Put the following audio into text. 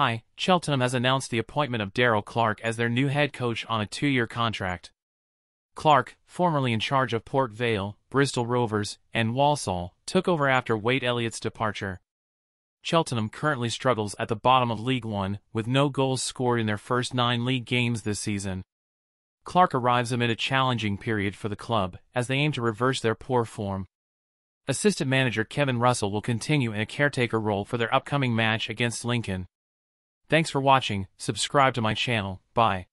Hi, Cheltenham has announced the appointment of Darrell Clarke as their new head coach on a two-year contract. Clarke, formerly in charge of Port Vale, Bristol Rovers, and Walsall, took over after Wade Elliott's departure. Cheltenham currently struggles at the bottom of League One, with no goals scored in their first nine league games this season. Clarke arrives amid a challenging period for the club, as they aim to reverse their poor form. Assistant manager Kevin Russell will continue in a caretaker role for their upcoming match against Lincoln. Thanks for watching, subscribe to my channel, bye.